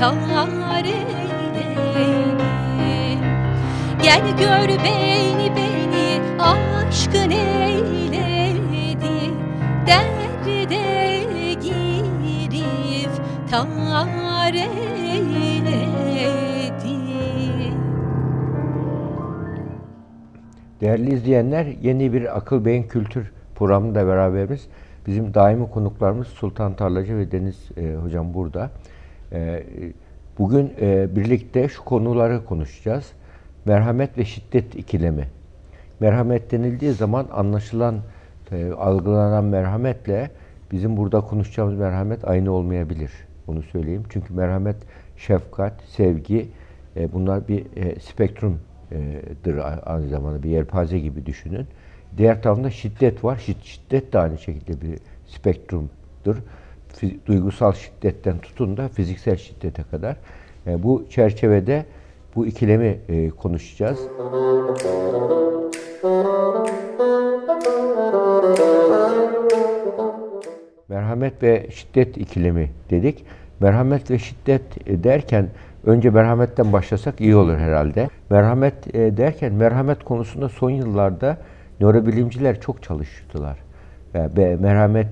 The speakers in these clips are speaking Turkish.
Tar eyledi Gel gör beni beni aşkın eyledi Derde girif tar eyledi Değerli izleyenler, yeni bir Akıl Beyin Kültür programında beraberiz. Bizim daimi konuklarımız Sultan Tarlacı ve Deniz e, Hocam burada. E, bugün e, birlikte şu konuları konuşacağız. Merhamet ve şiddet ikilemi. Merhamet denildiği zaman anlaşılan, e, algılanan merhametle bizim burada konuşacağımız merhamet aynı olmayabilir. Onu söyleyeyim. Çünkü merhamet, şefkat, sevgi e, bunlar bir e, spektrum dır aynı zamanda bir yelpaze gibi düşünün. Diğer tarafında şiddet var. Şiddet de aynı şekilde bir spektrumdur. Duygusal şiddetten tutun da fiziksel şiddete kadar. Yani bu çerçevede bu ikilemi konuşacağız. Merhamet ve şiddet ikilemi dedik. Merhamet ve şiddet derken Önce merhametten başlasak iyi olur herhalde. Merhamet e, derken merhamet konusunda son yıllarda nörobilimciler çok çalıştılar. Merhamet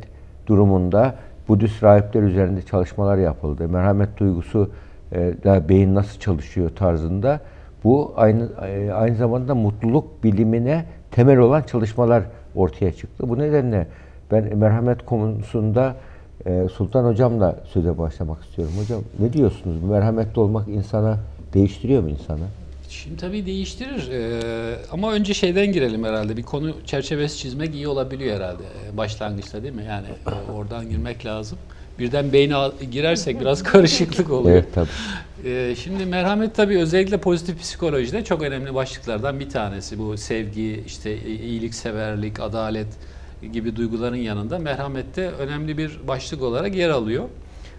durumunda Budist rahipler üzerinde çalışmalar yapıldı. Merhamet duygusu e, da beyin nasıl çalışıyor tarzında. Bu aynı e, aynı zamanda mutluluk bilimine temel olan çalışmalar ortaya çıktı. Bu nedenle ben merhamet konusunda ee, Sultan Hocam'la söze başlamak istiyorum. Hocam ne diyorsunuz? Merhametli olmak insana değiştiriyor mu insanı? Şimdi tabii değiştirir ee, ama önce şeyden girelim herhalde. Bir konu çerçevesi çizmek iyi olabiliyor herhalde başlangıçta değil mi? Yani oradan girmek lazım. Birden beyne girersek biraz karışıklık oluyor. Evet tabii. Ee, şimdi merhamet tabii özellikle pozitif psikolojide çok önemli başlıklardan bir tanesi. Bu sevgi, işte iyilikseverlik, adalet, gibi duyguların yanında merhamette önemli bir başlık olarak yer alıyor.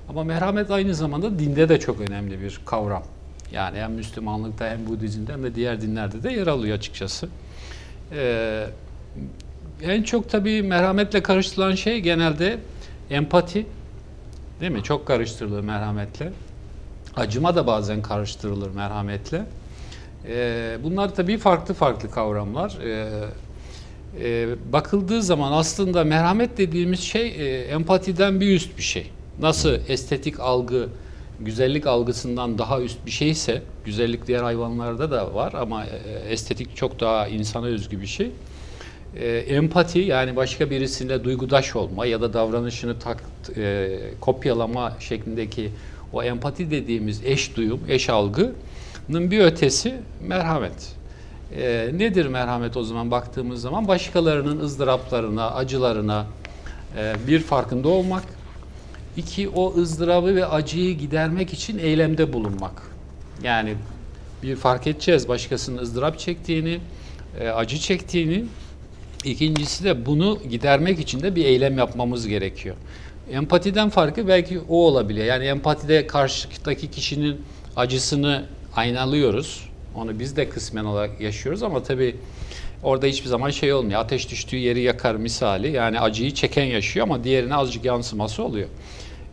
Ama merhamet aynı zamanda dinde de çok önemli bir kavram. Yani hem Müslümanlıkta hem Budizm'de hem de diğer dinlerde de yer alıyor açıkçası. Ee, en çok tabii merhametle karıştırılan şey genelde empati. Değil mi? Çok karıştırılır merhametle. Acıma da bazen karıştırılır merhametle. Ee, bunlar tabii farklı farklı kavramlar. Ee, e, bakıldığı zaman aslında merhamet dediğimiz şey e, empatiden bir üst bir şey. Nasıl estetik algı güzellik algısından daha üst bir şeyse, güzellik diğer hayvanlarda da var ama e, estetik çok daha insana özgü bir şey. E, empati yani başka birisine duygudaş olma ya da davranışını tak, e, kopyalama şeklindeki o empati dediğimiz eş duyum, eş algının bir ötesi merhamet. E, nedir merhamet o zaman baktığımız zaman? Başkalarının ızdıraplarına, acılarına e, bir farkında olmak. İki, o ızdırabı ve acıyı gidermek için eylemde bulunmak. Yani bir fark edeceğiz başkasının ızdırap çektiğini, e, acı çektiğini. İkincisi de bunu gidermek için de bir eylem yapmamız gerekiyor. Empatiden farkı belki o olabiliyor. Yani empatide karşıdaki kişinin acısını aynalıyoruz onu biz de kısmen olarak yaşıyoruz ama tabii Orada hiçbir zaman şey olmuyor. Ateş düştüğü yeri yakar misali. Yani acıyı çeken yaşıyor ama diğerine azıcık yansıması oluyor.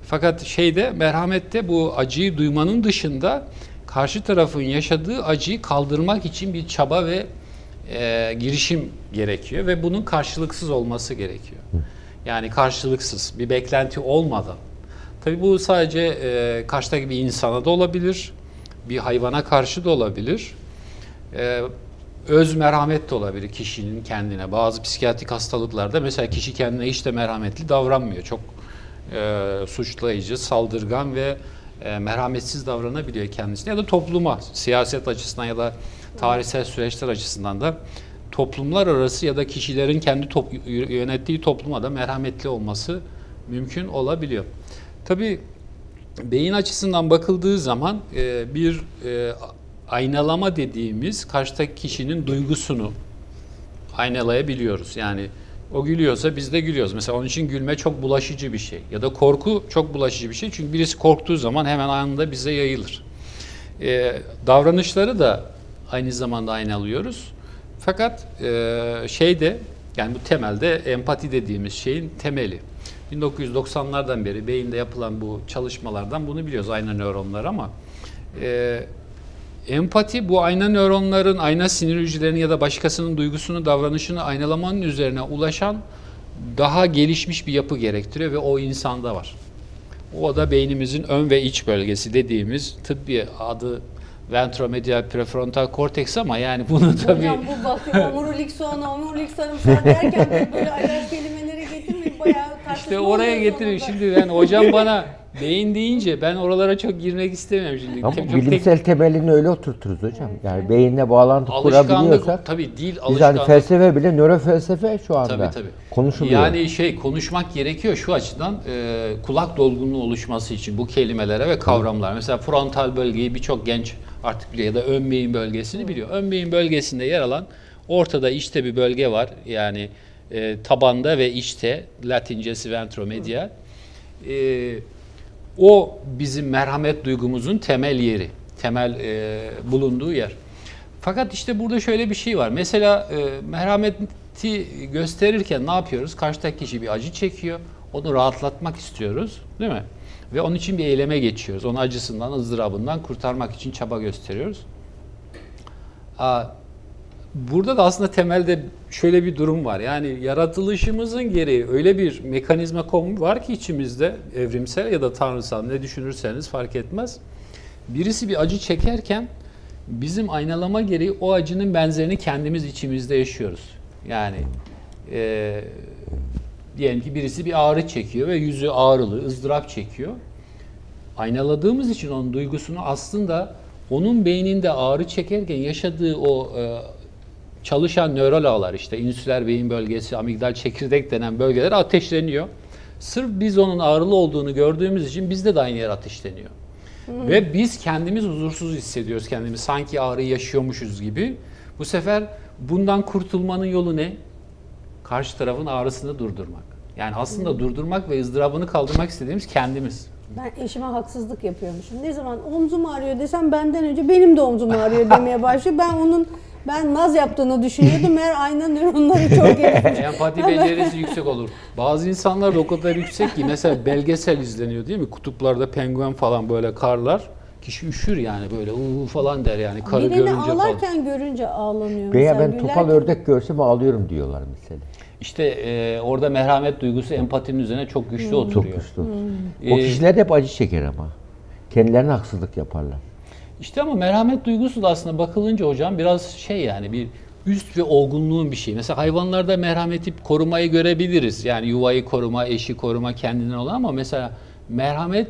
Fakat şeyde merhamette bu acıyı duymanın dışında karşı tarafın yaşadığı acıyı kaldırmak için bir çaba ve e, girişim gerekiyor ve bunun karşılıksız olması gerekiyor. Yani karşılıksız, bir beklenti olmadan. Tabii bu sadece e, karşıdaki bir insana da olabilir, bir hayvana karşı da olabilir. E, öz merhamet de olabilir kişinin kendine. Bazı psikiyatrik hastalıklarda mesela kişi kendine hiç de merhametli davranmıyor. Çok e, suçlayıcı, saldırgan ve e, merhametsiz davranabiliyor kendisine ya da topluma, siyaset açısından ya da tarihsel süreçler açısından da toplumlar arası ya da kişilerin kendi top, yönettiği topluma da merhametli olması mümkün olabiliyor. Tabii beyin açısından bakıldığı zaman e, bir e, aynalama dediğimiz karşıdaki kişinin duygusunu aynalayabiliyoruz. Yani o gülüyorsa biz de gülüyoruz. Mesela onun için gülme çok bulaşıcı bir şey. Ya da korku çok bulaşıcı bir şey. Çünkü birisi korktuğu zaman hemen anında bize yayılır. Ee, davranışları da aynı zamanda aynalıyoruz. Fakat e, şey de yani bu temelde empati dediğimiz şeyin temeli. 1990'lardan beri beyinde yapılan bu çalışmalardan bunu biliyoruz ayna nöronlar ama e, empati bu ayna nöronların ayna sinir hücrelerinin ya da başkasının duygusunu, davranışını aynalamanın üzerine ulaşan daha gelişmiş bir yapı gerektiriyor ve o insanda var. O da beynimizin ön ve iç bölgesi dediğimiz tıbbi adı ventromedial prefrontal korteks ama yani bunu tabii... Hocam bu bakıyor omurilik soğanı, omurilik sarımsağı derken böyle alerj kelimeleri getirmeyin bayağı İşte oraya sonunda. Şimdi ben hocam bana beyin deyince ben oralara çok girmek istemiyorum şimdi. Ama Çok bilimsel temelini öyle oturturuz hocam. Yani beyinle bağlantı alışkanlık kurabiliyorsak tabii dil biz hani alışkanlık. felsefe bile nörofelsefe şu anda Tabii tabii. konuşuluyor. Yani şey konuşmak gerekiyor şu açıdan e, kulak dolgunluğu oluşması için bu kelimelere ve kavramlar. Mesela frontal bölgeyi birçok genç artık biliyor ya da ön beyin bölgesini biliyor. Ön beyin bölgesinde yer alan ortada içte bir bölge var. Yani e, tabanda ve içte latincesi ventromedial. E, o bizim merhamet duygumuzun temel yeri, temel e, bulunduğu yer. Fakat işte burada şöyle bir şey var. Mesela e, merhameti gösterirken ne yapıyoruz? Karşıdaki kişi bir acı çekiyor. Onu rahatlatmak istiyoruz, değil mi? Ve onun için bir eyleme geçiyoruz. Onu acısından, ızdırabından kurtarmak için çaba gösteriyoruz. Aa, Burada da aslında temelde şöyle bir durum var. Yani yaratılışımızın gereği öyle bir mekanizma konu var ki içimizde evrimsel ya da tanrısal ne düşünürseniz fark etmez. Birisi bir acı çekerken bizim aynalama gereği o acının benzerini kendimiz içimizde yaşıyoruz. Yani e, diyelim ki birisi bir ağrı çekiyor ve yüzü ağrılı, ızdırap çekiyor. Aynaladığımız için onun duygusunu aslında onun beyninde ağrı çekerken yaşadığı o e, çalışan nöral ağlar işte insüler beyin bölgesi, amigdal çekirdek denen bölgeler ateşleniyor. Sırf biz onun ağrılı olduğunu gördüğümüz için bizde de aynı yer ateşleniyor. Ve biz kendimiz huzursuz hissediyoruz kendimiz. Sanki ağrıyı yaşıyormuşuz gibi. Bu sefer bundan kurtulmanın yolu ne? Karşı tarafın ağrısını durdurmak. Yani aslında durdurmak ve ızdırabını kaldırmak istediğimiz kendimiz. Ben eşime haksızlık yapıyormuşum. Ne zaman omzum ağrıyor desem benden önce benim de omzum ağrıyor demeye başlıyor. Ben onun ben naz yaptığını düşünüyordum. Meğer ayna nöronları çok gelişmiş. Empati becerisi yüksek olur. Bazı insanlar da o kadar yüksek ki mesela belgesel izleniyor değil mi? Kutuplarda penguen falan böyle karlar. Kişi üşür yani böyle uuu falan der yani karı Birini görünce falan. ağlarken görünce ağlanıyor. Veya mesela, ben topal gülerken. ördek görsem ağlıyorum diyorlar mesela. İşte e, orada merhamet duygusu empatinin üzerine çok güçlü oturuyor. Çok güçlü. Hmm. O kişiler de hep acı çeker ama. Kendilerine haksızlık yaparlar. İşte ama merhamet duygusu da aslında bakılınca hocam biraz şey yani bir üst ve olgunluğun bir şey. Mesela hayvanlarda merhameti korumayı görebiliriz. Yani yuvayı koruma, eşi koruma, kendinden olan ama mesela merhamet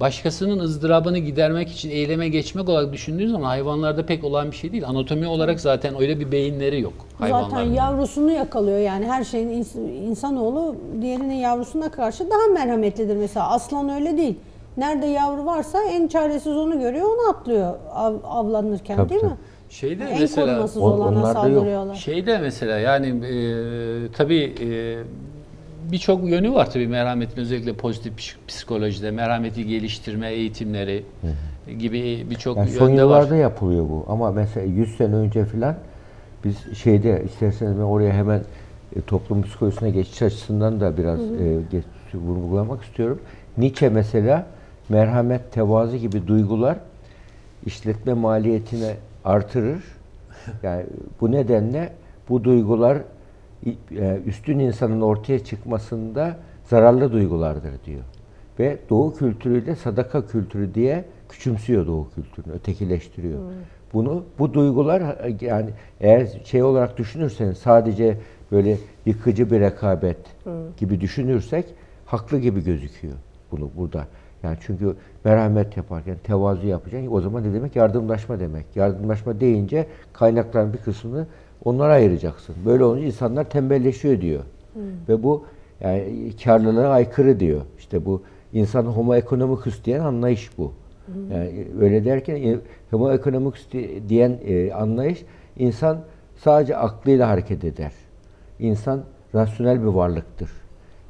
başkasının ızdırabını gidermek için eyleme geçmek olarak düşündüğünüz zaman hayvanlarda pek olan bir şey değil. Anatomi olarak zaten öyle bir beyinleri yok Zaten yavrusunu yakalıyor yani her şeyin ins- insanoğlu diğerinin yavrusuna karşı daha merhametlidir mesela. Aslan öyle değil. Nerede yavru varsa en çaresiz onu görüyor onu atlıyor av, avlanırken Tabii, değil mi? Şeyde En mesela korumasız On- olana saldırıyorlar. Şeyde mesela yani e, tabii e, birçok yönü var tabii merhametin özellikle pozitif psik- psikolojide merhameti geliştirme eğitimleri gibi birçok Yani son yıllarda var. yapılıyor bu. Ama mesela 100 sene önce filan Biz şeyde isterseniz ben oraya hemen e, toplum psikolojisine geçiş açısından da biraz e, geç, vurgulamak istiyorum. Nietzsche mesela merhamet, tevazu gibi duygular işletme maliyetini artırır. Yani bu nedenle bu duygular e, üstün insanın ortaya çıkmasında zararlı duygulardır diyor. Ve Doğu kültürüyle sadaka kültürü diye küçümsüyor Doğu kültürünü, ötekileştiriyor. Bunu bu duygular yani eğer şey olarak düşünürseniz sadece böyle yıkıcı bir rekabet gibi düşünürsek haklı gibi gözüküyor bunu burada. Yani çünkü merhamet yaparken tevazu yapacaksın. O zaman ne demek? Yardımlaşma demek. Yardımlaşma deyince kaynakların bir kısmını onlara ayıracaksın. Böyle olunca insanlar tembelleşiyor diyor. Ve bu yani karlılığa aykırı diyor. İşte bu insan homo economicus diyen anlayış bu. Yani öyle derken e, homo economicus diyen e, anlayış insan sadece aklıyla hareket eder. İnsan rasyonel bir varlıktır.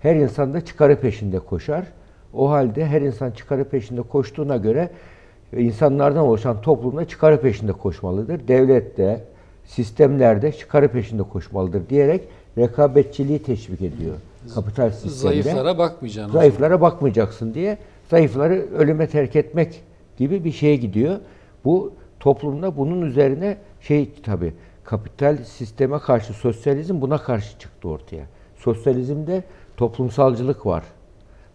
Her insan da çıkarı peşinde koşar. O halde her insan çıkarı peşinde koştuğuna göre insanlardan oluşan toplumda çıkarı peşinde koşmalıdır. Devlet de, sistemlerde çıkarı peşinde koşmalıdır diyerek rekabetçiliği teşvik ediyor. Kapital sistemde. Zayıflara bakmayacaksın. Zayıflara bakmayacaksın diye zayıfları ölüme terk etmek gibi bir şeye gidiyor. Bu toplumda bunun üzerine şey tabi kapital sisteme karşı sosyalizm buna karşı çıktı ortaya. Sosyalizmde toplumsalcılık var.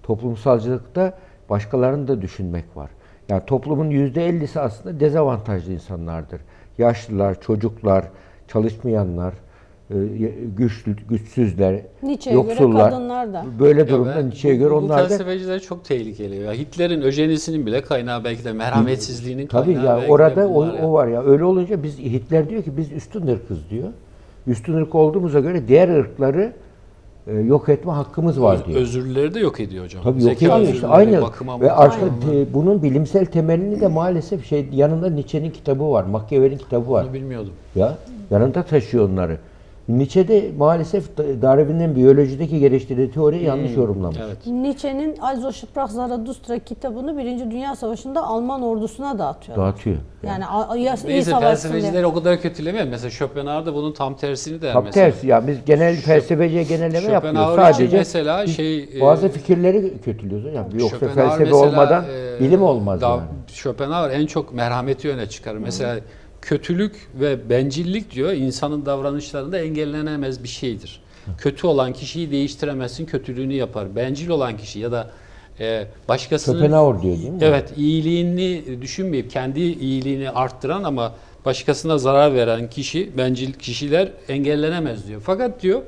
Toplumsalcılıkta başkalarını da düşünmek var. Yani toplumun yüzde ellisi aslında dezavantajlı insanlardır. Yaşlılar, çocuklar, çalışmayanlar, e, güçlü, güçsüzler, Nietzsche'ye yoksullar. göre kadınlar da. Böyle durumda Nietzsche'ye göre bu, onlar bu da felsefeciler çok tehlikeli. Ya Hitler'in öjenisinin bile kaynağı belki de merhametsizliğinin Tabii kaynağı. ya belki de orada o, bunlar ya. o var ya. Öyle olunca biz Hitler diyor ki biz üstün ırkız diyor. Üstün ırk olduğumuza göre diğer ırkları yok etme hakkımız var diyor. Özürleri de yok ediyor hocam. Tabii yok ediyor işte aynı. Ve artık te- bunun bilimsel temelini de maalesef şey yanında Nietzsche'nin kitabı var. Machiavelli'nin kitabı var. Bunu bilmiyordum. Ya yanında taşıyor onları. Nietzsche de maalesef Darwin'in biyolojideki geliştirdiği teoriyi yanlış yorumlamış. Evet. Nietzsche'nin Also Sprach Zarathustra kitabını Birinci Dünya Savaşı'nda Alman ordusuna dağıtıyor. Dağıtıyor. Yani a- ya- iyi Neyse diye. o kadar kötülemeyelim. Mesela Schopenhauer da bunun tam tersini der Tam mesela. tersi ya biz genel felsefeciye genelleme için Sadece mesela şey, e, bazı fikirleri kötülüyoruz hocam. Yoksa Schopenhauer felsefe mesela, olmadan e, bilim olmaz da- yani. Schopenhauer en çok merhameti öne çıkarır. Mesela kötülük ve bencillik diyor insanın davranışlarında engellenemez bir şeydir. Kötü olan kişiyi değiştiremezsin, kötülüğünü yapar. Bencil olan kişi ya da e, başkasının Schopenhauer diyor değil mi? Evet, iyiliğini düşünmeyip kendi iyiliğini arttıran ama başkasına zarar veren kişi, bencil kişiler engellenemez diyor. Fakat diyor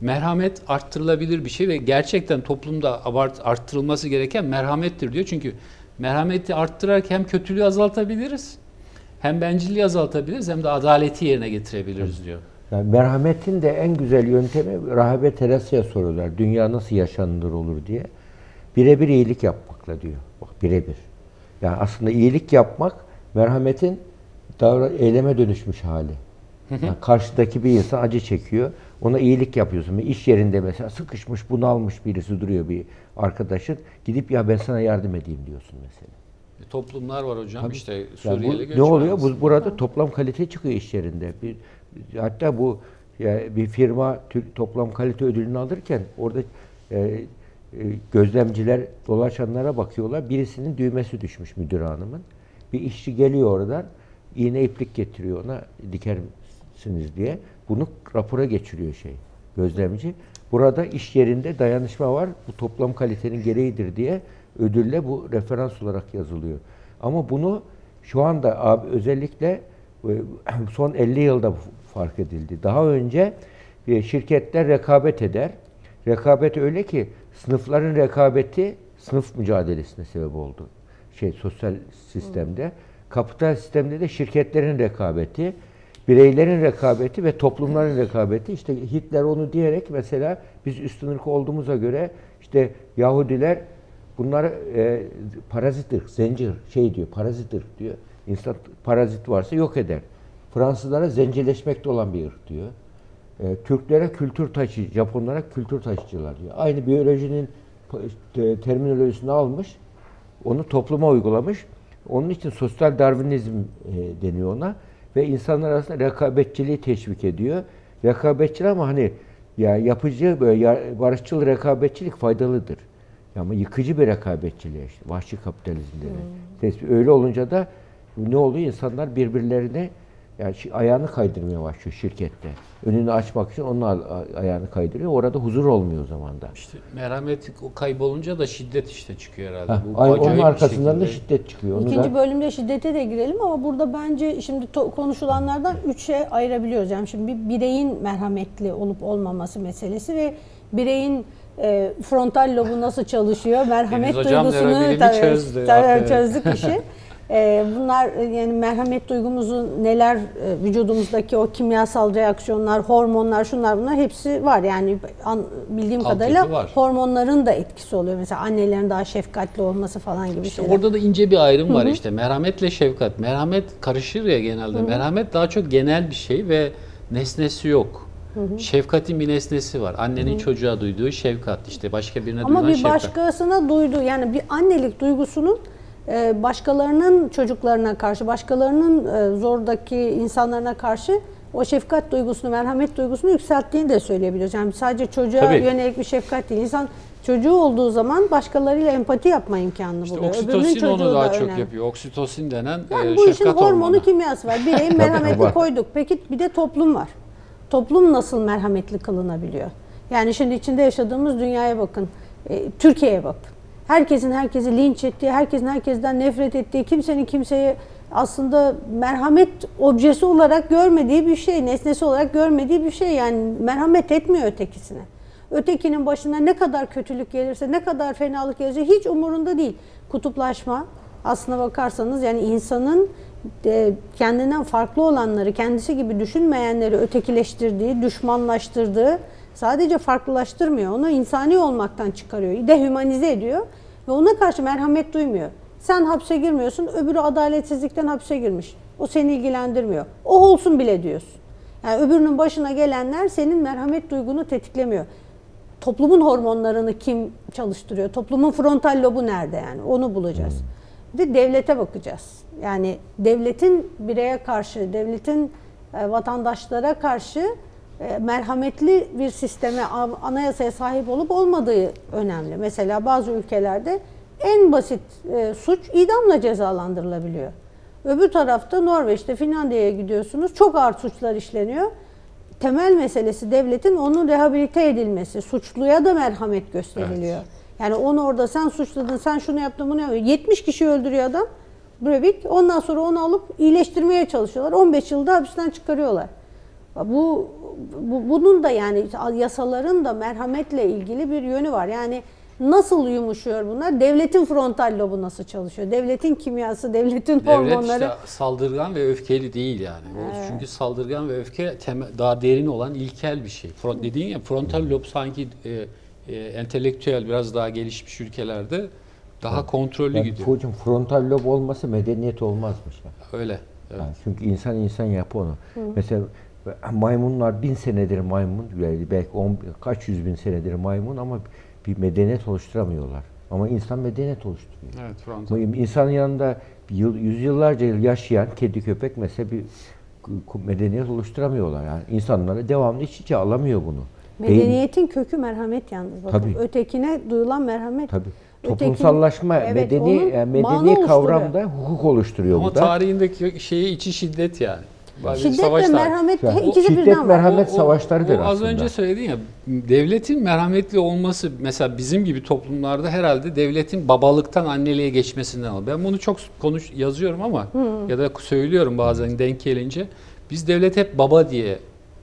merhamet arttırılabilir bir şey ve gerçekten toplumda abart arttırılması gereken merhamettir diyor. Çünkü merhameti arttırarken hem kötülüğü azaltabiliriz, hem bencilliği azaltabiliriz hem de adaleti yerine getirebiliriz diyor. Yani merhametin de en güzel yöntemi Rahabe Teresa'ya soruyorlar. Dünya nasıl yaşanılır olur diye. Birebir iyilik yapmakla diyor. Bak birebir. Yani aslında iyilik yapmak merhametin davra eyleme dönüşmüş hali. Yani karşıdaki bir insan acı çekiyor. Ona iyilik yapıyorsun. İş yerinde mesela sıkışmış, bunalmış birisi duruyor bir arkadaşın. Gidip ya ben sana yardım edeyim diyorsun mesela. E, Toplumlar var hocam işte Yani Suriyeli bu, ne oluyor? aslında. Bu, burada toplam kalite çıkıyor iş yerinde. Bir, hatta bu ya bir firma Türk toplam kalite ödülünü alırken orada e, e, gözlemciler dolaşanlara bakıyorlar. Birisinin düğmesi düşmüş müdür hanımın. Bir işçi geliyor oradan iğne iplik getiriyor ona diker misiniz diye. Bunu rapora geçiriyor şey gözlemci. Burada iş yerinde dayanışma var. Bu toplam kalitenin gereğidir diye ödülle bu referans olarak yazılıyor. Ama bunu şu anda abi özellikle e, son 50 yılda fark edildi. Daha önce e, şirketler rekabet eder. Rekabet öyle ki sınıfların rekabeti sınıf mücadelesine sebep oldu. Şey sosyal sistemde. Kapital sistemde de şirketlerin rekabeti, bireylerin rekabeti ve toplumların rekabeti. İşte Hitler onu diyerek mesela biz üstün ırk olduğumuza göre işte Yahudiler bunlar e, parazit ırk, zencir şey diyor, parazit ırk diyor. İnsan parazit varsa yok eder. Fransızlara zencileşmekte olan bir ırk diyor. E, Türklere kültür taşı, Japonlara kültür taşıcılar diyor. Aynı biyolojinin terminolojisini almış, onu topluma uygulamış. Onun için sosyal Darwinizm e, deniyor ona. ve insanlar arasında rekabetçiliği teşvik ediyor. Rekabetçi ama hani ya yapıcı böyle barışçıl rekabetçilik faydalıdır. Ama yıkıcı bir rekabetçiliğe işte vahşi kapitalizm denen. Tespit- Öyle olunca da ne oluyor? İnsanlar birbirlerine yani ayağını kaydırmaya başlıyor şirkette. Önünü açmak için onun ayağını kaydırıyor. Orada huzur olmuyor o zaman da. İşte merhamet o kaybolunca da şiddet işte çıkıyor herhalde. Ha, Bu ay- onun arkasından da şekilde- şiddet çıkıyor. Onu İkinci da, bölümde şiddete de girelim ama burada bence şimdi to- konuşulanlardan üç şey ayırabiliyoruz. Yani şimdi bir bireyin merhametli olup olmaması meselesi ve bireyin e, frontal lobu nasıl çalışıyor, merhamet Deniz duygusunu tabii- çözdü. tabii Aferin. çözdük işi. E, bunlar yani merhamet duygumuzun neler e, vücudumuzdaki o kimyasal reaksiyonlar, hormonlar, şunlar bunlar hepsi var. Yani an- bildiğim Altyapı kadarıyla var. hormonların da etkisi oluyor. Mesela annelerin daha şefkatli olması falan gibi İşte şeyler. orada da ince bir ayrım var işte. Merhametle şefkat. Merhamet karışır ya genelde. Merhamet daha çok genel bir şey ve nesnesi yok. Şefkatin bir nesnesi var. Annenin çocuğa duyduğu şefkat işte başka birine Ama duyulan bir şefkat. başkasına duyduğu yani bir annelik duygusunun e, başkalarının çocuklarına karşı, başkalarının e, zordaki insanlarına karşı o şefkat duygusunu, merhamet duygusunu yükselttiğini de söyleyebiliyoruz. Yani sadece çocuğa Tabii. yönelik bir şefkat değil. İnsan çocuğu olduğu zaman başkalarıyla empati yapma imkanını İşte buluyor. Oksitosin onu daha da çok önemli. yapıyor. Oksitosin denen Yani e, bu işin şefkat hormonu hormonu. kimyası var. Bireyin merhametli var. koyduk. Peki bir de toplum var. Toplum nasıl merhametli kılınabiliyor? Yani şimdi içinde yaşadığımız dünyaya bakın. E, Türkiye'ye bakın. Herkesin herkesi linç ettiği, herkesin herkesten nefret ettiği, kimsenin kimseye aslında merhamet objesi olarak görmediği bir şey, nesnesi olarak görmediği bir şey. Yani merhamet etmiyor ötekisine. Ötekinin başına ne kadar kötülük gelirse, ne kadar fenalık gelirse hiç umurunda değil. Kutuplaşma aslına bakarsanız yani insanın kendinden farklı olanları, kendisi gibi düşünmeyenleri ötekileştirdiği, düşmanlaştırdığı, sadece farklılaştırmıyor. Onu insani olmaktan çıkarıyor, dehumanize ediyor ve ona karşı merhamet duymuyor. Sen hapse girmiyorsun, öbürü adaletsizlikten hapse girmiş. O seni ilgilendirmiyor. O olsun bile diyorsun. Yani öbürünün başına gelenler senin merhamet duygunu tetiklemiyor. Toplumun hormonlarını kim çalıştırıyor? Toplumun frontal lobu nerede yani? Onu bulacağız. De devlete bakacağız. Yani devletin bireye karşı, devletin e, vatandaşlara karşı e, merhametli bir sisteme, anayasaya sahip olup olmadığı önemli. Mesela bazı ülkelerde en basit e, suç idamla cezalandırılabiliyor. Öbür tarafta Norveç'te, Finlandiya'ya gidiyorsunuz. Çok ağır suçlar işleniyor. Temel meselesi devletin onun rehabilite edilmesi. Suçluya da merhamet gösteriliyor. Yani onu orada sen suçladın, sen şunu yaptın, bunu yaptın. 70 kişi öldürüyor adam. Breivik. Ondan sonra onu alıp iyileştirmeye çalışıyorlar. 15 yılda hapisten çıkarıyorlar. Bu, bu bunun da yani yasaların da merhametle ilgili bir yönü var. Yani nasıl yumuşuyor bunlar? Devletin frontal lobu nasıl çalışıyor? Devletin kimyası, devletin Devlet hormonları. işte saldırgan ve öfkeli değil yani. O Çünkü saldırgan ve öfke daha derin olan ilkel bir şey. Front dediğin ya frontal lob sanki e, e, entelektüel biraz daha gelişmiş ülkelerde daha kontrollü yani gidiyor. hocam frontal lob olması medeniyet olmazmış. Yani. Öyle. Evet. Yani çünkü insan insan yapı onu. Mesela maymunlar bin senedir maymun, belki on, kaç yüz bin senedir maymun ama bir medeniyet oluşturamıyorlar. Ama insan medeniyet oluşturuyor. Evet, frontal. İnsanın yanında yıl, yüzyıllarca yıl yaşayan kedi köpek mesela bir medeniyet oluşturamıyorlar. Yani insanlara devamlı iç içe alamıyor bunu. Beyin- Medeniyetin kökü merhamet yalnız. Bakın. Tabii. Ötekine duyulan merhamet. Tabii. Toplumsallaşma, Evet, medeni yani bağını medeni kavramda hukuk oluşturuyor Ama bu da. tarihindeki şeyi içi şiddet yani. Bazı Şiddet ve savaşlar- merhamet Yani ikisi şiddet, birden var. merhamet O- o- savaşlarıdır o Az aslında. önce söyledin ya devletin merhametli olması mesela bizim gibi toplumlarda herhalde devletin babalıktan anneliğe geçmesinden al. Ben bunu çok konuş yazıyorum ama ya da söylüyorum bazen denk gelince biz devlet hep baba diye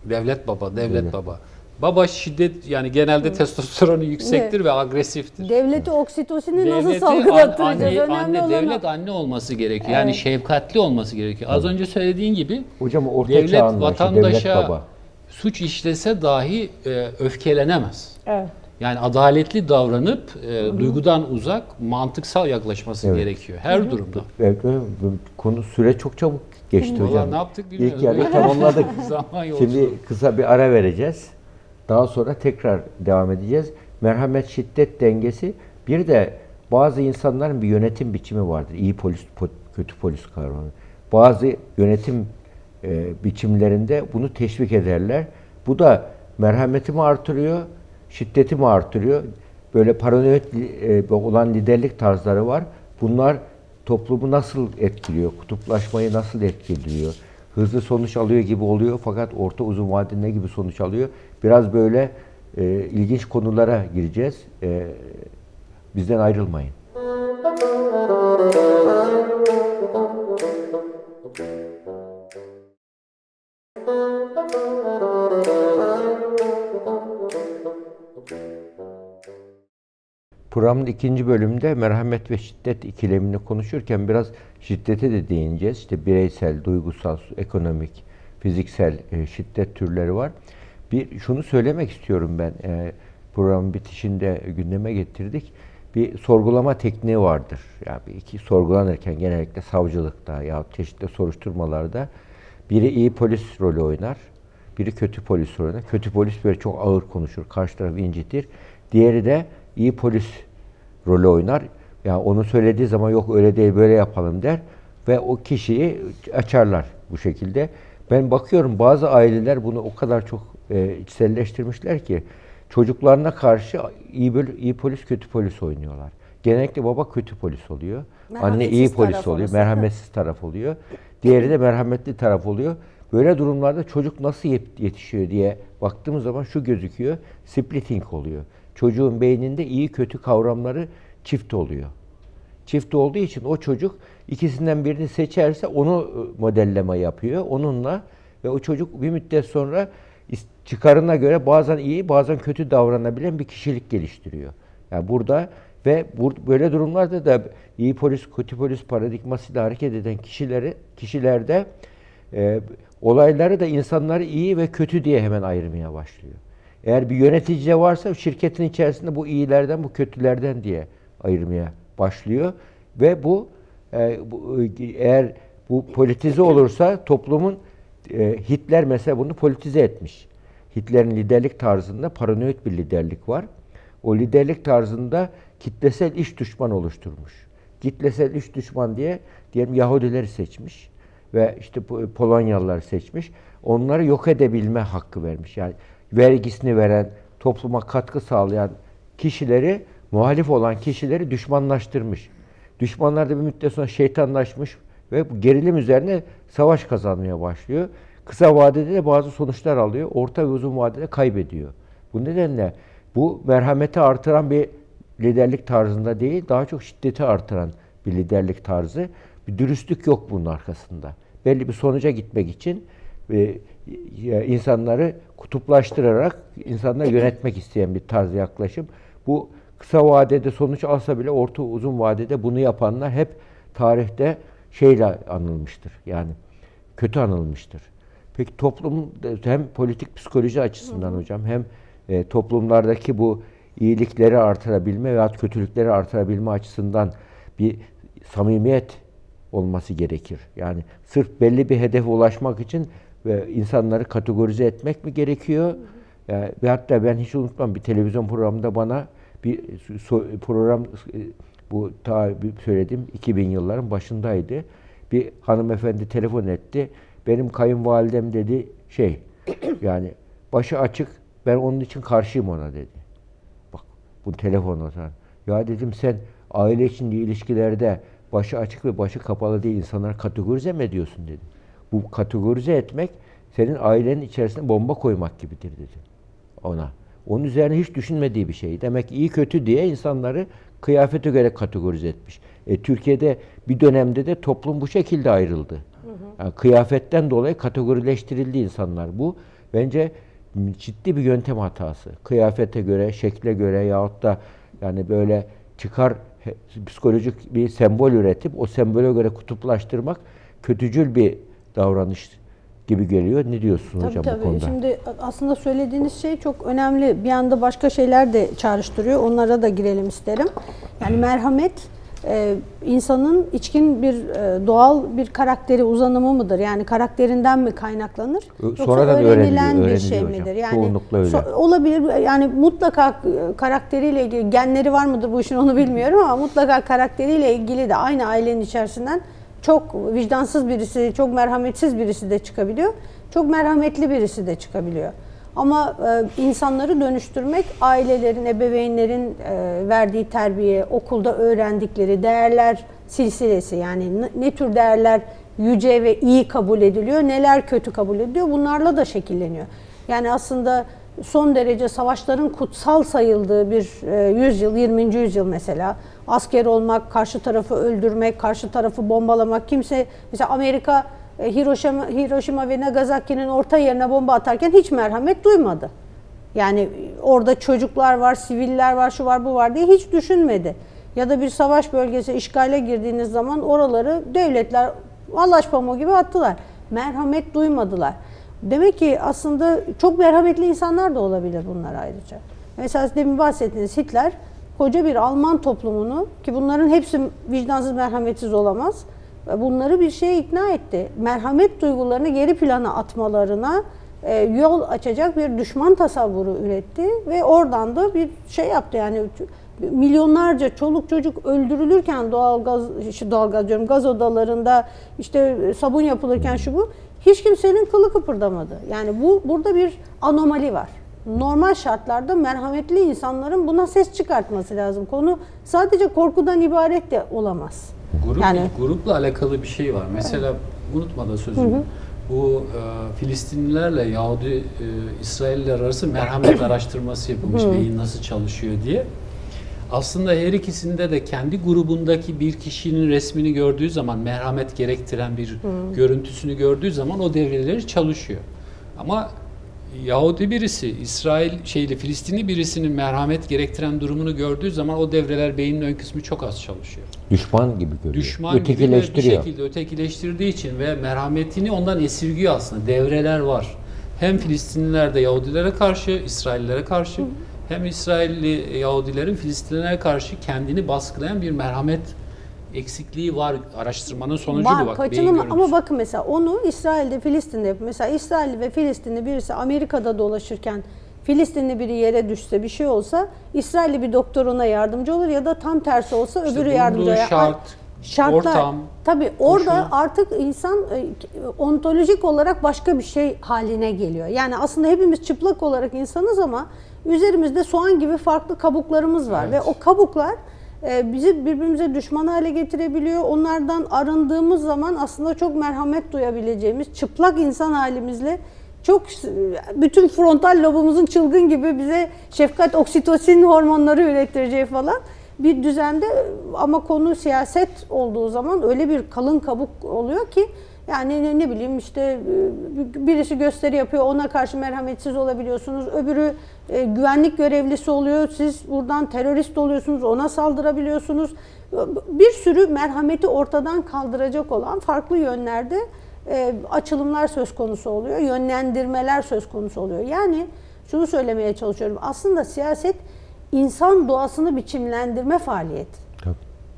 devlet baba, devlet Evet. baba. Baba şiddet yani genelde testosteronu yüksektir ve agresiftir. Devleti oksitosini nasıl Devleti salgılattıracağız? an- anne, Önemli anne, olan o. devlet anne olması gerekiyor. Yani şefkatli olması gerekiyor. Az önce söylediğin gibi Hocam orta devlet çağ anlayışı, devlet vatandaşa baba. suç işlese dahi e, öfkelenemez. Evet. Yani adaletli davranıp e, duygudan uzak, mantıksal yaklaşması Evet. gerekiyor her durumda. Evet, evet, konu süre çok çabuk geçti Vallahi hocam. ne yaptık bilmiyorum. İlk yarıyı tamamladık. Zaman yolculuğu. Şimdi kısa bir ara vereceğiz. Daha sonra tekrar devam edeceğiz. Merhamet şiddet dengesi. Bir de bazı insanların bir yönetim biçimi vardır. İyi polis, po- kötü polis kavramı. Bazı yönetim e, biçimlerinde bunu teşvik ederler. Bu da merhametimi artırıyor, şiddetimi artırıyor. Böyle paranoid e, olan liderlik tarzları var. Bunlar toplumu nasıl etkiliyor, kutuplaşmayı nasıl etkiliyor, hızlı sonuç alıyor gibi oluyor fakat orta uzun vadede ne gibi sonuç alıyor? Biraz böyle e, ilginç konulara gireceğiz. E, bizden ayrılmayın. Programın ikinci bölümünde merhamet ve şiddet ikilemini konuşurken biraz şiddete de değineceğiz. İşte bireysel, duygusal, ekonomik, fiziksel e, şiddet türleri var. Bir şunu söylemek istiyorum ben. E, programın bitişinde gündeme getirdik. Bir sorgulama tekniği vardır. Yani iki sorgulanırken genellikle savcılıkta ya çeşitli soruşturmalarda biri iyi polis rolü oynar, biri kötü polis rolü oynar. Kötü polis böyle çok ağır konuşur, karşı tarafı incitir. Diğeri de iyi polis rolü oynar. Yani onu söylediği zaman yok öyle değil böyle yapalım der ve o kişiyi açarlar bu şekilde. Ben bakıyorum bazı aileler bunu o kadar çok e, içselleştirmişler ki çocuklarına karşı iyi, iyi polis kötü polis oynuyorlar. Genellikle baba kötü polis oluyor. Anne iyi polis oluyor. Merhametsiz taraf oluyor. Diğeri de merhametli taraf oluyor. Böyle durumlarda çocuk nasıl yetişiyor diye baktığımız zaman şu gözüküyor. Splitting oluyor çocuğun beyninde iyi kötü kavramları çift oluyor. Çift olduğu için o çocuk ikisinden birini seçerse onu e, modelleme yapıyor. Onunla ve o çocuk bir müddet sonra çıkarına göre bazen iyi bazen kötü davranabilen bir kişilik geliştiriyor. Yani burada ve böyle durumlarda da iyi polis kötü polis paradigmasıyla hareket eden kişileri kişilerde e, olayları da insanları iyi ve kötü diye hemen ayırmaya başlıyor. Eğer bir yönetici de varsa şirketin içerisinde bu iyilerden, bu kötülerden diye ayırmaya başlıyor. Ve bu, e, bu eğer bu politize olursa toplumun e, Hitler mesela bunu politize etmiş. Hitler'in liderlik tarzında paranoid bir liderlik var. O liderlik tarzında kitlesel iş düşman oluşturmuş. Kitlesel iş düşman diye diyelim Yahudileri seçmiş ve işte Polonyalıları seçmiş. Onları yok edebilme hakkı vermiş. Yani vergisini veren, topluma katkı sağlayan kişileri, muhalif olan kişileri düşmanlaştırmış. Düşmanlar da bir müddet sonra şeytanlaşmış ve gerilim üzerine savaş kazanmaya başlıyor. Kısa vadede de bazı sonuçlar alıyor, orta ve uzun vadede kaybediyor. Bu nedenle bu merhameti artıran bir liderlik tarzında değil, daha çok şiddeti artıran bir liderlik tarzı. Bir dürüstlük yok bunun arkasında. Belli bir sonuca gitmek için e, insanları kutuplaştırarak insanları yönetmek isteyen bir tarz yaklaşım. Bu kısa vadede sonuç alsa bile orta uzun vadede bunu yapanlar hep tarihte şeyle anılmıştır. Yani kötü anılmıştır. Peki toplum hem politik psikoloji açısından hı hı. hocam hem e, toplumlardaki bu iyilikleri artırabilme veya kötülükleri artırabilme açısından bir samimiyet olması gerekir. Yani sırf belli bir hedefe ulaşmak için ve insanları kategorize etmek mi gerekiyor? Yani, ve hatta ben hiç unutmam bir televizyon programında bana bir program bu ta söylediğim 2000 yılların başındaydı. Bir hanımefendi telefon etti. Benim kayınvalidem dedi şey yani başı açık ben onun için karşıyım ona dedi. Bak bu telefon o zaman. Ya dedim sen aile içinde ilişkilerde başı açık ve başı kapalı diye insanları kategorize mi ediyorsun dedi. Bu kategorize etmek senin ailenin içerisine bomba koymak gibidir dedi ona. Onun üzerine hiç düşünmediği bir şey. Demek iyi kötü diye insanları kıyafete göre kategorize etmiş. E, Türkiye'de bir dönemde de toplum bu şekilde ayrıldı. Yani kıyafetten dolayı kategorileştirildi insanlar. Bu bence ciddi bir yöntem hatası. Kıyafete göre, şekle göre yahut da yani böyle çıkar psikolojik bir sembol üretip o sembole göre kutuplaştırmak kötücül bir davranış gibi geliyor. Ne diyorsun tabii, hocam tabii. bu konuda? Şimdi aslında söylediğiniz şey çok önemli. Bir anda başka şeyler de çağrıştırıyor. Onlara da girelim isterim. Yani merhamet e, insanın içkin bir e, doğal bir karakteri uzanımı mıdır? Yani karakterinden mi kaynaklanır? Sonradan Yoksa öğrenilen bir şey hocam. midir? Yani öyle. So, olabilir. Yani mutlaka karakteriyle ilgili genleri var mıdır bu işin onu bilmiyorum ama mutlaka karakteriyle ilgili de aynı ailenin içerisinden çok vicdansız birisi, çok merhametsiz birisi de çıkabiliyor. Çok merhametli birisi de çıkabiliyor. Ama e, insanları dönüştürmek ailelerin, ebeveynlerin e, verdiği terbiye, okulda öğrendikleri değerler silsilesi yani ne, tür değerler yüce ve iyi kabul ediliyor, neler kötü kabul ediliyor bunlarla da şekilleniyor. Yani aslında son derece savaşların kutsal sayıldığı bir e, yüzyıl, 20. yüzyıl mesela. Asker olmak, karşı tarafı öldürmek, karşı tarafı bombalamak. Kimse, mesela Amerika e, Hiroşima, Hiroşima ve Nagasaki'nin orta yerine bomba atarken hiç merhamet duymadı. Yani orada çocuklar var, siviller var, şu var, bu var diye hiç düşünmedi. Ya da bir savaş bölgesi işgale girdiğiniz zaman oraları devletler vallaş pamuğu gibi attılar. Merhamet duymadılar. Demek ki aslında çok merhametli insanlar da olabilir bunlar ayrıca. Mesela demin bahsettiğiniz Hitler koca bir Alman toplumunu ki bunların hepsi vicdansız merhametsiz olamaz. Bunları bir şeye ikna etti. Merhamet duygularını geri plana atmalarına e, yol açacak bir düşman tasavvuru üretti ve oradan da bir şey yaptı yani milyonlarca çoluk çocuk öldürülürken doğal gaz işte doğal gaz diyorum gaz odalarında işte sabun yapılırken şu bu hiç kimsenin kılı kıpırdamadı. Yani bu burada bir anomali var. Normal şartlarda merhametli insanların buna ses çıkartması lazım. Konu sadece korkudan ibaret de olamaz. Grup, yani grupla alakalı bir şey var. Mesela evet. unutma da sözümü. Hı hı. Bu e, Filistinlilerle Yahudi e, İsrailler arası merhamet araştırması yapılmış. Beyin nasıl çalışıyor diye. Aslında her ikisinde de kendi grubundaki bir kişinin resmini gördüğü zaman merhamet gerektiren bir hmm. görüntüsünü gördüğü zaman o devreleri çalışıyor. Ama Yahudi birisi, İsrail şeyli Filistinli birisinin merhamet gerektiren durumunu gördüğü zaman o devreler beynin ön kısmı çok az çalışıyor. Düşman gibi görüyor. Düşman ötekileştiriyor. gibi bir şekilde ötekileştirdiği için ve merhametini ondan esirgiyor aslında. Devreler var. Hem Filistinliler de Yahudilere karşı, İsraillere karşı. Hem İsrailli Yahudilerin Filistinlere karşı kendini baskılayan bir merhamet eksikliği var araştırmanın sonucu var, bu bak. Kaçınılma, ama bakın mesela onu İsrail'de Filistin'de. Mesela İsrailli ve Filistinli birisi Amerika'da dolaşırken Filistinli biri yere düşse bir şey olsa İsrailli bir doktor ona yardımcı olur ya da tam tersi olsa işte öbürü yardımcı olur. Şart, Şartlar, ortam, tabii orada koşu. artık insan e, ontolojik olarak başka bir şey haline geliyor. Yani aslında hepimiz çıplak olarak insanız ama Üzerimizde soğan gibi farklı kabuklarımız var evet. ve o kabuklar bizi birbirimize düşman hale getirebiliyor. Onlardan arındığımız zaman aslında çok merhamet duyabileceğimiz çıplak insan halimizle çok bütün frontal lobumuzun çılgın gibi bize şefkat oksitosin hormonları ürettireceği falan bir düzende ama konu siyaset olduğu zaman öyle bir kalın kabuk oluyor ki yani ne, ne bileyim işte e, birisi gösteri yapıyor ona karşı merhametsiz olabiliyorsunuz. Öbürü e, güvenlik görevlisi oluyor. Siz buradan terörist oluyorsunuz ona saldırabiliyorsunuz. Bir sürü merhameti ortadan kaldıracak olan farklı yönlerde e, açılımlar söz konusu oluyor. Yönlendirmeler söz konusu oluyor. Yani şunu söylemeye çalışıyorum. Aslında siyaset insan doğasını biçimlendirme faaliyeti.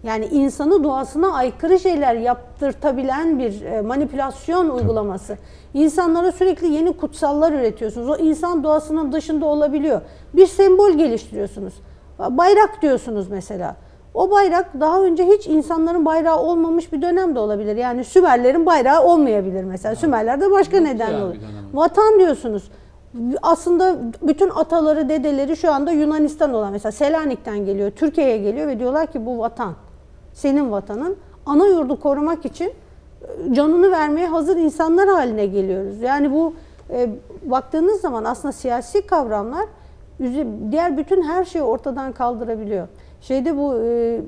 Yani insanı doğasına aykırı şeyler yaptırtabilen bir e, manipülasyon uygulaması. İnsanlara sürekli yeni kutsallar üretiyorsunuz. O insan doğasının dışında olabiliyor. Bir sembol geliştiriyorsunuz. Bayrak diyorsunuz mesela. O bayrak daha önce hiç insanların bayrağı olmamış bir dönem de olabilir. Yani Sümerlerin bayrağı olmayabilir mesela. Sümerlerde başka Yok neden olur. Vatan diyorsunuz. Aslında bütün ataları, dedeleri şu anda Yunanistan olan mesela Selanik'ten geliyor, Türkiye'ye geliyor ve diyorlar ki bu vatan senin vatanın. Ana yurdu korumak için e, canını vermeye hazır insanlar haline geliyoruz. Yani bu e, baktığınız zaman aslında siyasi kavramlar diğer bütün her şeyi ortadan kaldırabiliyor. Şeyde bu e,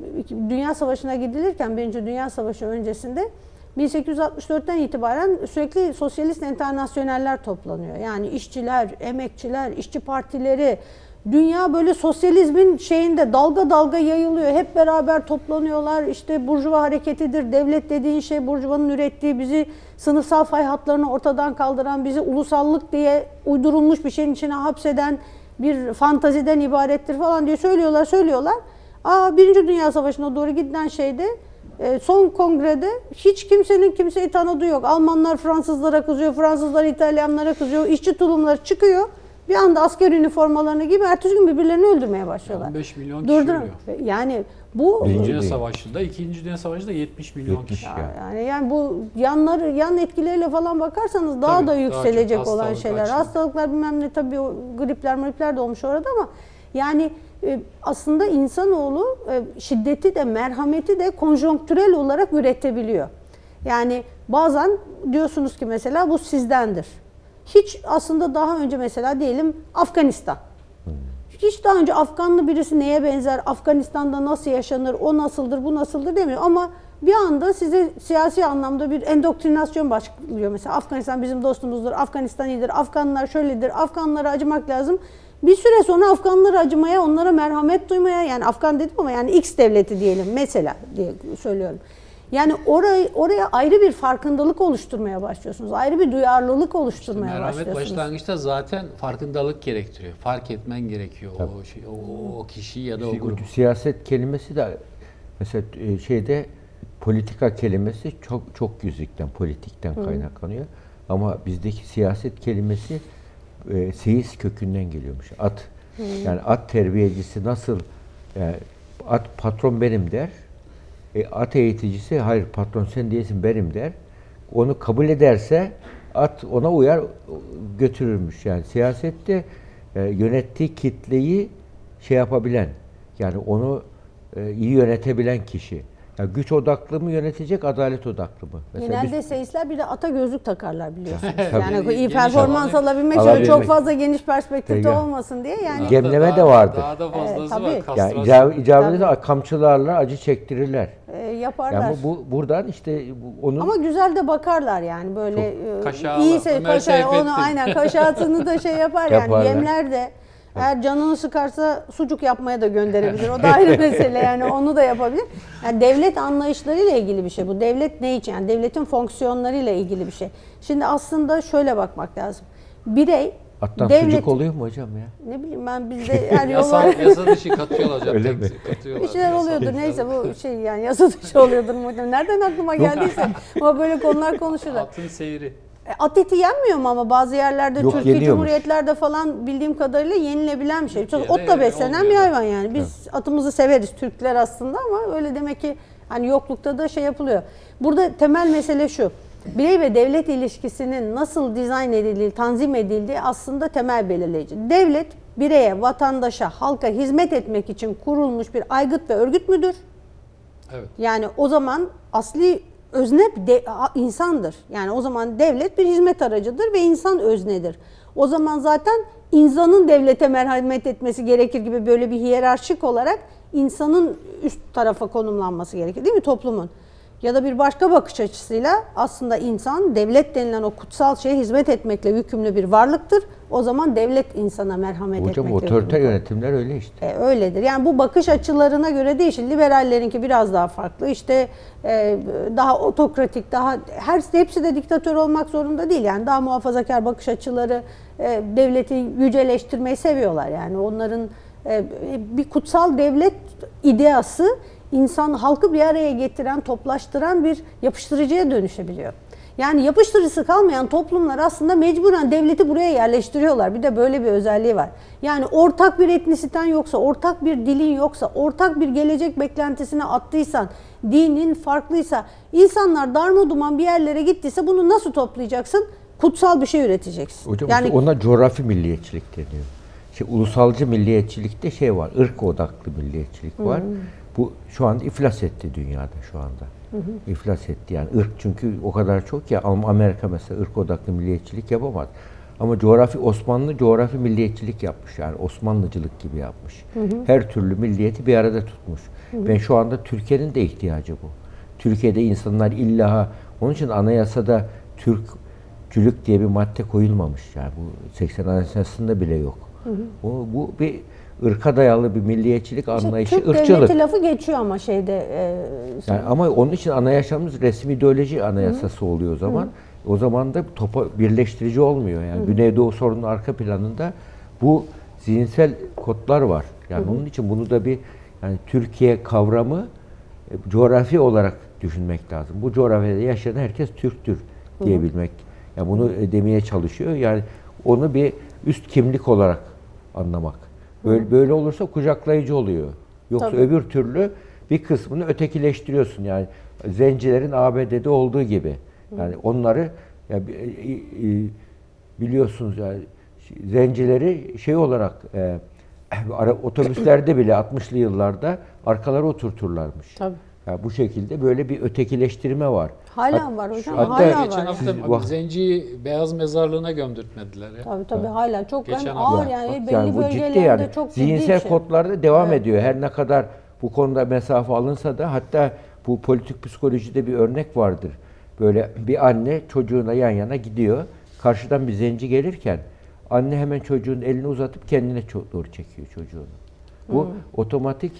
Dünya Savaşı'na gidilirken Birinci Dünya Savaşı öncesinde 1864'ten itibaren sürekli sosyalist internasyoneller toplanıyor. Yani işçiler, emekçiler, işçi partileri, Dünya böyle sosyalizmin şeyinde dalga dalga yayılıyor. Hep beraber toplanıyorlar. İşte burjuva hareketidir. Devlet dediğin şey burjuvanın ürettiği bizi sınıfsal fay hatlarını ortadan kaldıran, bizi ulusallık diye uydurulmuş bir şeyin içine hapseden bir fantaziden ibarettir falan diye söylüyorlar, söylüyorlar. Aa Birinci Dünya Savaşı'na doğru giden şeyde e, son kongrede hiç kimsenin kimseyi tanıdığı yok. Almanlar Fransızlara kızıyor, Fransızlar İtalyanlara kızıyor, işçi tulumları çıkıyor Bir anda asker üniformalarını gibi ertesi gün birbirlerini öldürmeye başlıyorlar. 15 milyon kişi Durdur. ölüyor. Yani bu Birinci Dünya. Savaşı'nda, İkinci Dünya Savaşı'nda 70 milyon 70 kişi. ya. yani yani bu yanları yan etkileriyle falan bakarsanız daha Tabii, da daha yükselecek çok olan hastalık şeyler. açısından. Hastalıklar bilmem ne tabii o gripler gripler de olmuş orada ama yani e, aslında insanoğlu e, şiddeti de merhameti de konjonktürel olarak üretebiliyor. Yani bazen diyorsunuz ki mesela bu sizdendir. Hiç aslında daha önce mesela diyelim Afganistan. Hiç daha önce Afganlı birisi neye benzer, Afganistan'da nasıl yaşanır, o nasıldır, bu nasıldır demiyor. Ama bir anda size siyasi anlamda bir endoktrinasyon başlıyor. Mesela Afganistan bizim dostumuzdur, Afganistan iyidir, Afganlar şöyledir, Afganlara acımak lazım. Bir süre sonra Afganlara acımaya, onlara merhamet duymaya, yani Afgan dedim ama yani X devleti diyelim mesela diye söylüyorum. Yani oraya, oraya ayrı bir farkındalık oluşturmaya başlıyorsunuz. Ayrı bir duyarlılık oluşturmaya Merhamet başlıyorsunuz. başlangıçta zaten farkındalık gerektiriyor. Fark etmen gerekiyor o, şey, o, o kişi ya da o Şey, grup. siyaset kelimesi de mesela e, şeyde politika kelimesi çok çok yüzükten, politikten kaynaklanıyor. Ama bizdeki siyaset kelimesi e, seyis kökünden geliyormuş. At. Yani at terbiyecisi nasıl yani at patron benim der. E, at eğiticisi hayır patron sen değilsin benim der. Onu kabul ederse at ona uyar götürürmüş. Yani siyasette e, yönettiği kitleyi şey yapabilen yani onu e, iyi yönetebilen kişi. Yani güç odaklı mı yönetecek, adalet odaklı mı? Mesela Genelde biz- seyisler bir de ata gözlük takarlar biliyorsunuz. Yani iyi Geniş performans alanı- alabilmek için çok fazla geniş perspektifte olmasın diye yani Gem- Gemleme Daha- de vardır. Daha da fazlası Evet, tabii. var. yani icab- icabında kamçılarla acı çektirirler. e, yaparlar. Yani bu buradan işte bu- onun Ama güzel de bakarlar yani böyle e, Kaşağılı, iyiyse Ömer kaşağı onu aynen kaşağısını da şey yapar yani yemler de eğer canını sıkarsa sucuk yapmaya da gönderebilir. O da ayrı mesele yani onu da yapabilir. Yani devlet anlayışlarıyla ilgili bir şey bu. Devlet ne için? Yani devletin fonksiyonlarıyla ilgili bir şey. Şimdi aslında şöyle bakmak lazım. Birey attan devlet sucuk oluyor mu hocam ya? ne bileyim ben bizde her yol Yasa, var. yasa dışı katıyorlar hocam. Öyle mi? Katıyorlar. Bir şeyler oluyordur. Neyse bu şey yani yasa dışı oluyordur muhtemelen. Nereden aklıma geldiyse ama böyle konular konuşurlar. Atın seyri. E, At eti yenmiyor mu ama bazı yerlerde Yok, Türkiye yeniyormuş. Cumhuriyetlerde falan bildiğim kadarıyla yenilebilen bir şey. Çok otla beslenen bir hayvan yani. Biz atımızı severiz Türkler aslında ama öyle demek ki hani yoklukta da şey yapılıyor. Burada temel mesele şu. Birey ve devlet ilişkisinin nasıl dizayn edildiği, tanzim edildiği aslında temel belirleyici. Devlet bireye, vatandaşa, halka hizmet etmek için kurulmuş bir aygıt ve örgüt müdür? Evet. Yani o zaman asli özne de, insandır. Yani o zaman devlet bir hizmet aracıdır ve insan öznedir. O zaman zaten insanın devlete merhamet etmesi gerekir gibi böyle bir hiyerarşik olarak insanın üst tarafa konumlanması gerekir değil mi toplumun? Ya da bir başka bakış açısıyla aslında insan devlet denilen o kutsal şeye hizmet etmekle yükümlü bir varlıktır. O zaman devlet insana merhamet Hocam etmekle otoriter yükümlü. yönetimler öyle işte. E, öyledir. Yani bu bakış açılarına göre değişir. Liberallerinki biraz daha farklı. İşte e, daha otokratik, daha her hepsi de diktatör olmak zorunda değil. Yani daha muhafazakar bakış açıları e, devleti yüceleştirmeyi seviyorlar. Yani onların e, bir kutsal devlet ideası insan halkı bir araya getiren, toplaştıran bir yapıştırıcıya dönüşebiliyor. Yani yapıştırıcısı kalmayan toplumlar aslında mecburen devleti buraya yerleştiriyorlar. Bir de böyle bir özelliği var. Yani ortak bir etnisiten yoksa, ortak bir dilin yoksa, ortak bir gelecek beklentisine attıysan, dinin farklıysa, insanlar darma duman bir yerlere gittiyse bunu nasıl toplayacaksın? Kutsal bir şey üreteceksin. Hocam yani ona coğrafi milliyetçilik deniyor. Şey, ulusalcı milliyetçilikte şey var, ırk odaklı milliyetçilik var. Bu şu anda iflas etti dünyada şu anda. İflas etti yani ırk çünkü o kadar çok ya Amerika mesela ırk odaklı milliyetçilik yapamaz. Ama coğrafi Osmanlı coğrafi milliyetçilik yapmış yani Osmanlıcılık gibi yapmış. Her türlü milliyeti bir arada tutmuş. Ben şu anda Türkiye'nin de ihtiyacı bu. Türkiye'de insanlar illa onun için anayasada Türkçülük diye bir madde koyulmamış yani bu 80 Anayasası'nda bile yok. O, bu bir ırka dayalı bir milliyetçilik işte anlayışı, Türk ırkçılık. devleti lafı geçiyor ama şeyde e, Yani ama onun için anayasamız resmi ideoloji anayasası oluyor o zaman. O zaman da topa birleştirici olmuyor. Yani Güneydoğu sorunun arka planında bu zihinsel kodlar var. Yani onun için bunu da bir yani Türkiye kavramı e, coğrafi olarak düşünmek lazım. Bu coğrafyada yaşayan herkes Türktür diyebilmek. Yani bunu e, demeye çalışıyor. Yani onu bir üst kimlik olarak anlamak. Böyle, böyle olursa kucaklayıcı oluyor. Yoksa Tabii. öbür türlü bir kısmını ötekileştiriyorsun yani zencilerin ABD'de olduğu gibi. Yani onları ya, bi- biliyorsunuz yani zencileri şey olarak e, otobüslerde bile 60'lı yıllarda arkalara oturturlarmış. Tabii. Yani bu şekilde böyle bir ötekileştirme var. Hala Hat- var hocam. hatta hala Geçen var. hafta Siz- vah- Zenci'yi beyaz mezarlığına gömdürtmediler ya. Tabii tabii hala çok Geçen hem ağır yani belli Yani bu ciddi bölgelerde yani. çok ciddi Zihinsel şey. kodlarda devam Evet. ediyor. Her ne kadar bu konuda mesafe alınsa da hatta bu politik psikolojide bir örnek vardır. Böyle bir anne çocuğuna yan yana gidiyor. Karşıdan bir zenci gelirken anne hemen çocuğun elini uzatıp kendine doğru çekiyor çocuğunu. Bu Hmm. otomatik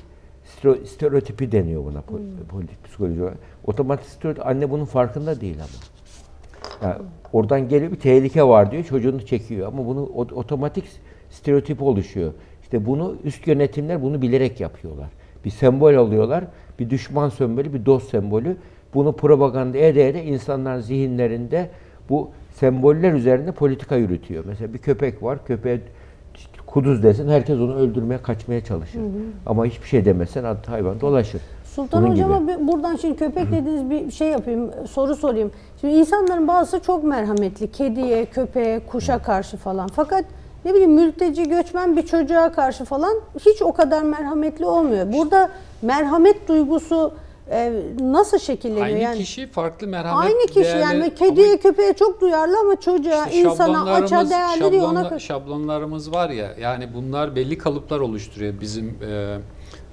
stereotipi deniyor buna po- politik psikoloji olarak. Otomatik stereotip anne bunun farkında değil ama. Yani oradan geliyor bir tehlike var diyor çocuğunu çekiyor ama bunu otomatik stereotip oluşuyor. İşte bunu üst yönetimler bunu bilerek yapıyorlar. Bir sembol alıyorlar, bir düşman sembolü, bir dost sembolü. Bunu propaganda ede ede insanların zihinlerinde bu semboller üzerinde politika yürütüyor. Mesela bir köpek var, köpeğe kuduz desin herkes onu öldürmeye kaçmaya çalışır. Ama hiçbir şey demesen hayvan dolaşır. Sultan Bunun hocama gibi. buradan şimdi köpek dediğiniz bir şey yapayım, soru sorayım. Şimdi insanların bazısı çok merhametli. Kediye, köpeğe, kuşa karşı falan. Fakat ne bileyim mülteci, göçmen bir çocuğa karşı falan hiç o kadar merhametli olmuyor. Burada merhamet duygusu e, nasıl şekilleniyor? Aynı yani kişi farklı merhamet aynı kişi değerli- yani Ama kediye, köpeğe çok duyarlı ama çocuğa, işte insana, aça değerli ona şablonla- karşı. şablonlarımız var ya yani bunlar belli kalıplar oluşturuyor bizim e,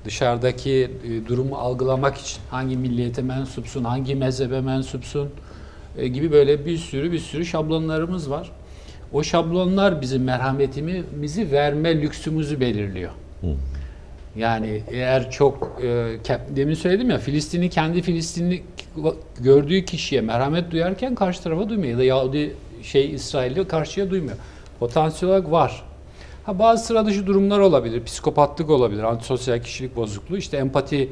dışarıdaki e, durumu algılamak için hangi milliyete mensupsun, hangi mezhebe mensupsun e, gibi böyle bir sürü bir sürü şablonlarımız var. O şablonlar bizim merhametimizi verme lüksümüzü belirliyor. Yani eğer çok e, demin söyledim ya Filistin'i kendi Filistinli gördüğü kişiye merhamet duyarken karşı tarafa duymuyor ya da Yahudi şey İsrailli karşıya duymuyor. Potansiyel olarak var. Ha bazı sıra dışı durumlar olabilir. Psikopatlık olabilir. Antisosyal kişilik bozukluğu. işte empati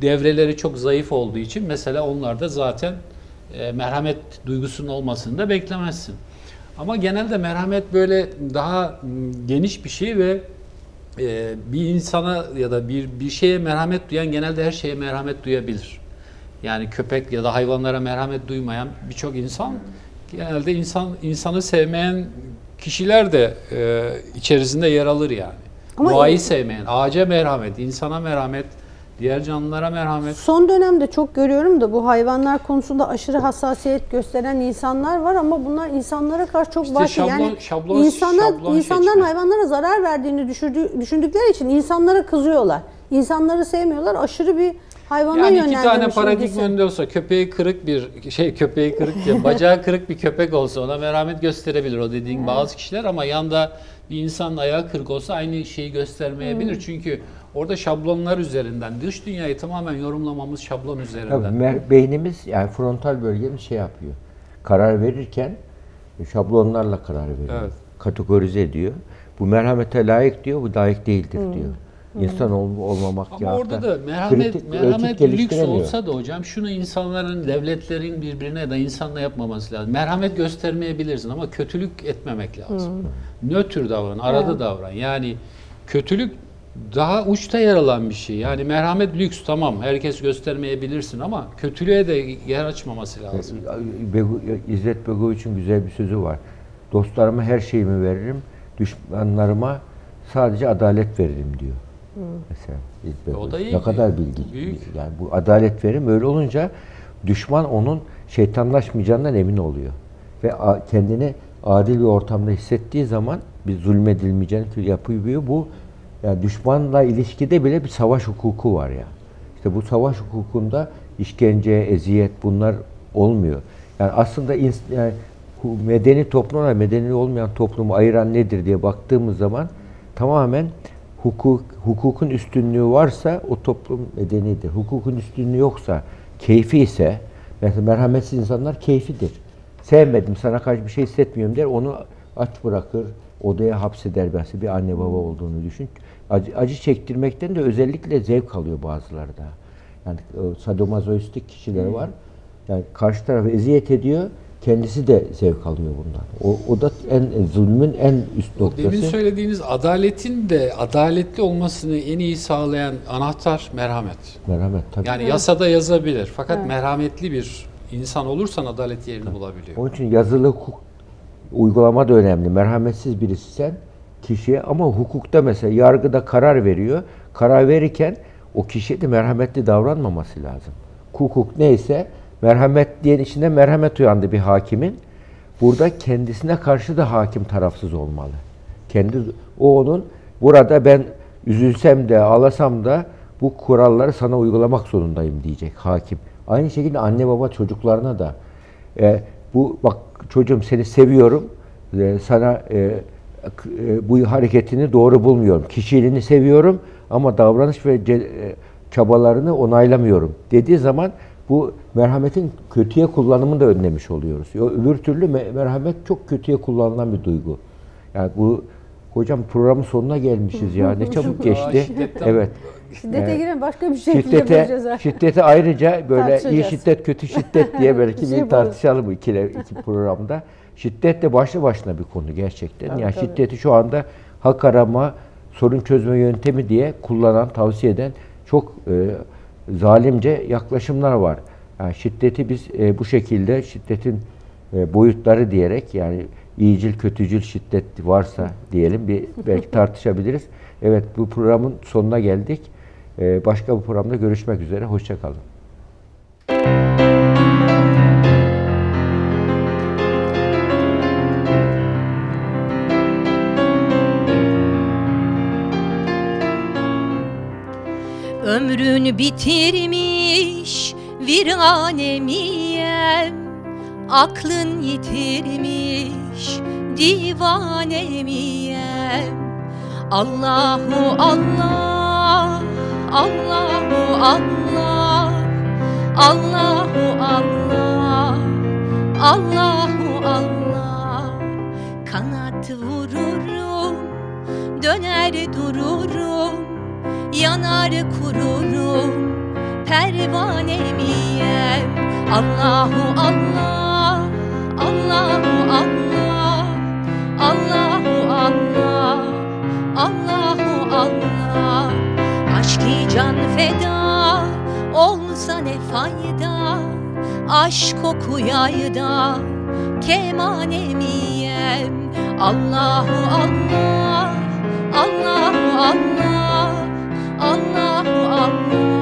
devreleri çok zayıf olduğu için mesela onlarda zaten e, merhamet duygusunun olmasını da beklemezsin. Ama genelde merhamet böyle daha geniş bir şey ve e, bir insana ya da bir bir şeye merhamet duyan genelde her şeye merhamet duyabilir. Yani köpek ya da hayvanlara merhamet duymayan birçok insan genelde insan insanı sevmeyen kişiler de e, içerisinde yer alır yani. Ama- Doğayı sevmeyen, ağaca merhamet, insana merhamet, diğer canlılara merhamet. Son dönemde çok görüyorum da bu hayvanlar konusunda aşırı hassasiyet gösteren insanlar var ama bunlar insanlara karşı çok İşte vahşi. şablon- yani şablon- insana, şablon insanların seçme. hayvanlara zarar verdiğini düşündüğü, düşündükleri için insanlara kızıyorlar. İnsanları sevmiyorlar. Aşırı bir hayvana Yani iki yönlendirmiş tane paradigma önünde olsa köpeği kırık bir şey köpeği kırık ya bacağı kırık bir köpek olsa ona merhamet gösterebilir o dediğin bazı kişiler ama yanda bir insanın ayağı kırık olsa aynı şeyi göstermeyebilir. Çünkü orada şablonlar üzerinden dış dünyayı tamamen yorumlamamız şablon üzerinden. Tabii beynimiz yani frontal bölgemiz şey yapıyor. Karar verirken şablonlarla karar veriyor. Evet. Kategorize ediyor. Bu merhamete layık diyor, bu layık değildir diyor. İnsan ol- olmamak Ama ya orada da merhamet, kritik merhamet lüks olsa da hocam şunu insanların, devletlerin birbirine da insanla yapmaması lazım. Merhamet göstermeyebilirsin ama kötülük etmemek lazım. Nötr davran, arada davran. Yani kötülük daha uçta yer alan bir şey. Yani merhamet lüks tamam herkes göstermeyebilirsin ama kötülüğe de yer açmaması lazım. Begu, İzzet Begoviç'in güzel bir sözü var. Dostlarıma her şeyimi veririm, düşmanlarıma sadece adalet veririm diyor. Mesela İzzet O da iyi Ne kadar bilgi. büyük. Yani bu adalet verim öyle olunca düşman onun şeytanlaşmayacağından emin oluyor. Ve kendini adil bir ortamda hissettiği zaman bir zulmedilmeyeceğini yapıyor. Bu yani düşmanla ilişkide bile bir savaş hukuku var ya. İşte bu savaş hukukunda işkence, eziyet bunlar olmuyor. Yani aslında yani medeni toplumla medeni olmayan toplumu ayıran nedir diye baktığımız zaman tamamen hukuk hukukun üstünlüğü varsa o toplum medenidir. Hukukun üstünlüğü yoksa, keyfi ise mesela merhametsiz insanlar keyfidir. Sevmedim, sana karşı bir şey hissetmiyorum der, onu aç bırakır, odaya hapseder mesela bir anne baba olduğunu düşün. Acı, acı çektirmekten de özellikle zevk alıyor bazıları da. Yani e, sadomazoistik kişiler var. Yani karşı tarafı eziyet ediyor, kendisi de zevk alıyor bundan. O, o da en zulmün en üst noktası. Demin söylediğiniz adaletin de adaletli olmasını en iyi sağlayan anahtar merhamet. Merhamet tabii. Yani yasada yazabilir. Fakat merhametli bir insan olursan adalet yerini bulabiliyor. Onun için yazılı hukuk uygulama da önemli. Merhametsiz birisi sen kişiye ama hukukta mesela yargıda karar veriyor. Karar verirken o kişiye de merhametli davranmaması lazım. Hukuk neyse merhamet diyen içinde merhamet uyandı bir hakimin. Burada kendisine karşı da hakim tarafsız olmalı. Kendi o onun burada ben üzülsem de ağlasam da bu kuralları sana uygulamak zorundayım diyecek hakim. Aynı şekilde anne baba çocuklarına da e, bu bak çocuğum seni seviyorum. E, sana e, e, bu hareketini doğru bulmuyorum. Kişiliğini seviyorum ama davranış ve ce- e, çabalarını onaylamıyorum dediği zaman bu merhametin kötüye kullanımını da önlemiş oluyoruz. Yo- Öbür türlü me- merhamet çok kötüye kullanılan bir duygu. Yani bu hocam programın sonuna gelmişiz ya. Ne çabuk geçti. şiddetten- Evet. Şiddete Evet. giren başka bir şekilde Şiddete, yapacağız. ha. şiddete ayrıca böyle iyi şiddet, kötü şiddet diye belki Bir şey bir tartışalım iki, iki programda. Şiddet de başlı başına bir konu gerçekten. yani şiddeti şu anda hak arama, sorun çözme yöntemi diye kullanan, tavsiye eden çok e, zalimce yaklaşımlar var. Yani şiddeti biz e, bu şekilde şiddetin e, boyutları diyerek yani iyicil kötücül şiddet varsa diyelim bir belki tartışabiliriz. Evet bu programın sonuna geldik. E, başka bir programda görüşmek üzere. Hoşçakalın. Ömrünü bitirmiş viranemiyem Aklın yitirmiş divanemiyem Allahu Allah Allahu Allah Allahu Allah Allahu Allah. Kanat vururum Döner dururum Yanar kururum Pervanemiyem Allahu Allah Allahu Allah Allahu Allah Allahu Allah. Aşk can feda Olsa ne fayda? Aşk koku yayda Kemanemiyem Allahu Allah Allahu Allah 아!